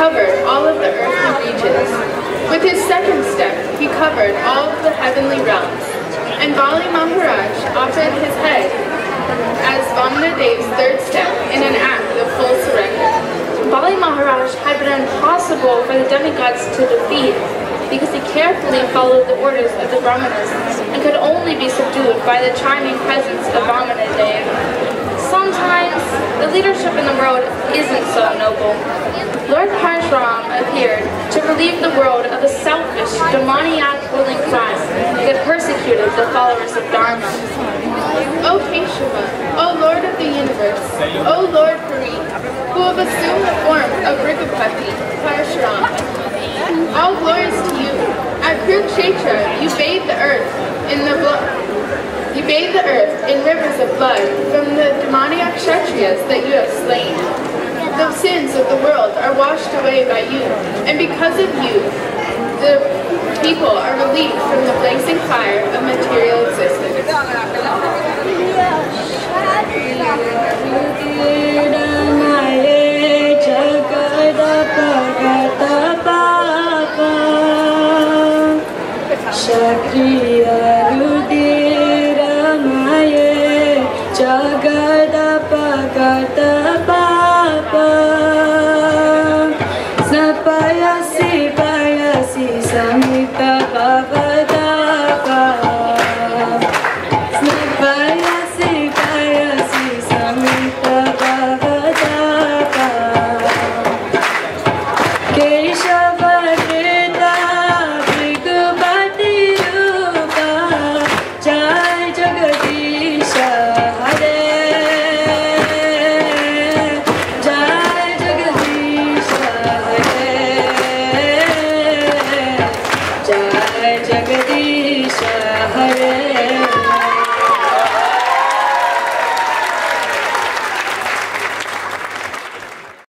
covered all of the earthly regions. With his second step, he covered all of the heavenly realms. And Bali Maharaj offered his head as Vamana Dev's third step in an act of full surrender. Bali Maharaj had been impossible for the demigods to defeat because he carefully followed the orders of the Brahmanas and could only be subdued by the charming presence of Vamana Dev. Sometimes the leadership in the world isn't so noble. Relieve the world of a selfish, demoniac ruling class that persecuted the followers of Dharma. O Keshava, O Lord of the universe, O Lord Puri, who have assumed the form of Bhrigupati, Parshuram, all glories to you. At Kurukshetra, you bathed the earth in the blood. You bathed the earth in rivers of blood from the demoniac kshatriyas that you have slain. The sins of the world are washed away by you, and because of you, the people are relieved from the blazing fire of material existence. Kshatriya Jagadapagata Papa Jagdish Hare Jai Jagdish Hare Jai Jagdish Hare